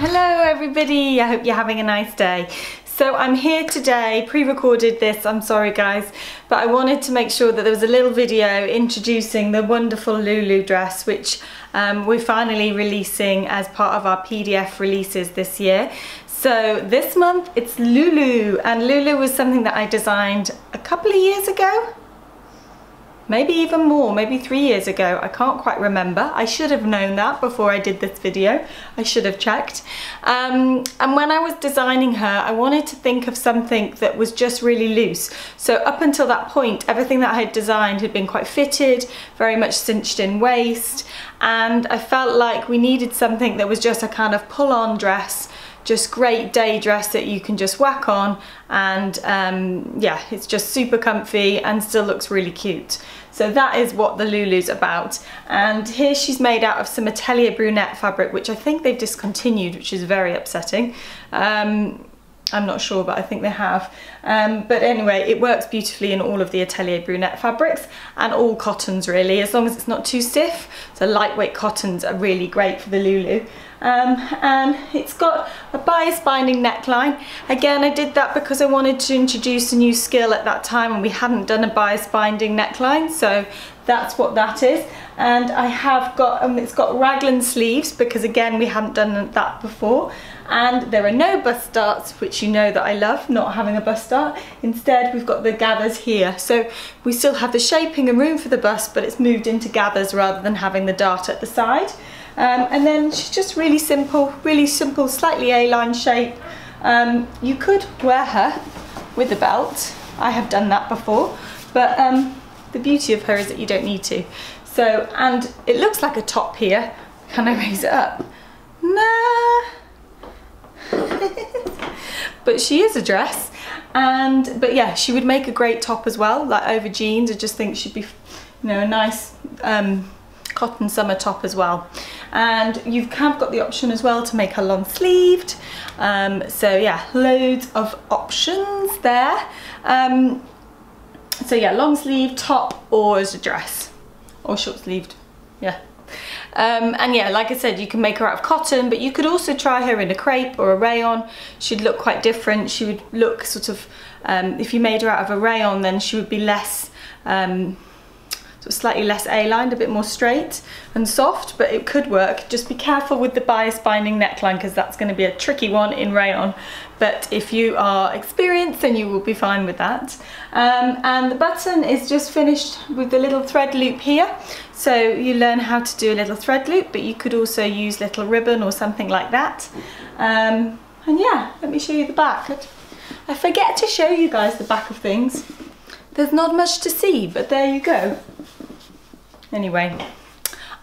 Hello everybody, I hope you're having a nice day. So I'm here today, pre-recorded this, I'm sorry guys, but I wanted to make sure that there was a little video introducing the wonderful Lulu dress, which um, we're finally releasing as part of our PDF releases this year. So this month it's Lulu, and Lulu was something that I designed a couple of years ago, maybe even more, maybe three years ago. I can't quite remember. I should have known that before I did this video. I should have checked. Um, and when I was designing her, I wanted to think of something that was just really loose. So up until that point, everything that I had designed had been quite fitted, very much cinched in waist. And I felt like we needed something that was just a kind of pull-on dress just great day dress that you can just whack on and um, yeah it's just super comfy and still looks really cute so that is what the Lulu's about. And here she's made out of some Atelier Brunette fabric, which I think they've discontinued, which is very upsetting. Um, I'm not sure, but I think they have. Um, but anyway, it works beautifully in all of the Atelier Brunette fabrics and all cottons really, as long as it's not too stiff. So lightweight cottons are really great for the Lulu. Um, and it's got a bias binding neckline. Again, I did that because I wanted to introduce a new skill at that time and we hadn't done a bias binding neckline. So that's what that is. And I have got, um, it's got raglan sleeves because again, we haven't done that before. And there are no bust darts which you know that I love not having a bust dart. Instead we've got the gathers here. So we still have the shaping and room for the bust but it's moved into gathers rather than having the dart at the side. Um, and then she's just really simple really simple slightly A-line shape. Um, you could wear her with a belt. I have done that before. But um, the beauty of her is that you don't need to. So and it looks like a top here. Can I raise it up? Nah. But she is a dress. And but yeah she would make a great top as well like over jeans. I just think she'd be you know a nice um, cotton summer top as well. And you've kind of got the option as well to make her long sleeved um, so yeah loads of options there. Um, so yeah long sleeve top or as a dress or short sleeved yeah um, and yeah, like I said, you can make her out of cotton, but you could also try her in a crepe or a rayon. She'd look quite different. She would look sort of, um, if you made her out of a rayon, then she would be less, um, slightly less A-lined, a bit more straight and soft, but it could work. Just be careful with the bias binding neckline because that's going to be a tricky one in rayon. But if you are experienced, then you will be fine with that. Um, and the button is just finished with the little thread loop here. So you learn how to do a little thread loop, but you could also use little ribbon or something like that. Um, and yeah, let me show you the back. I forget to show you guys the back of things. There's not much to see, but there you go. Anyway,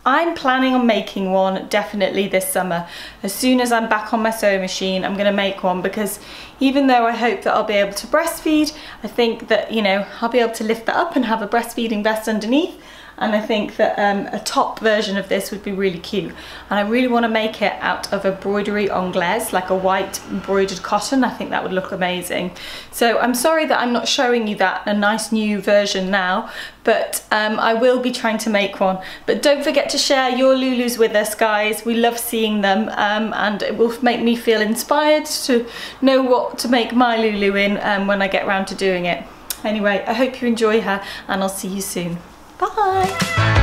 I'm planning on making one definitely this summer. As soon as I'm back on my sewing machine, I'm gonna make one because even though I hope that I'll be able to breastfeed, I think that, you know, I'll be able to lift that up and have a breastfeeding vest underneath. And I think that um, a top version of this would be really cute. And I really want to make it out of a broderie anglaise like a white embroidered cotton. I think that would look amazing. So I'm sorry that I'm not showing you that a nice new version now but um, I will be trying to make one. But don't forget to share your Lulus with us guys. We love seeing them um, and it will make me feel inspired to know what to make my Lulu in um, when I get around to doing it anyway I hope you enjoy her and I'll see you soon Bye.